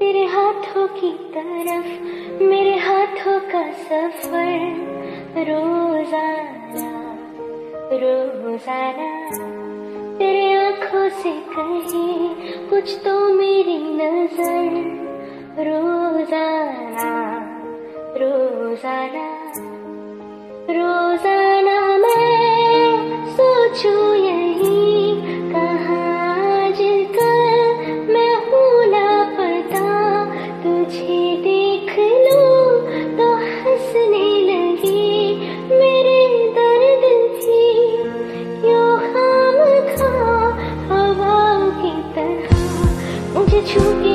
तेरे हाथों की तरफ़, मेरे हाथों का सफ़र। रोज़ाना रोज़ाना, तेरे आँखों से कहे कुछ तो मेरी नज़र। रोज़ाना रोज़ाना रोज़ाना मैं सोचू छुपी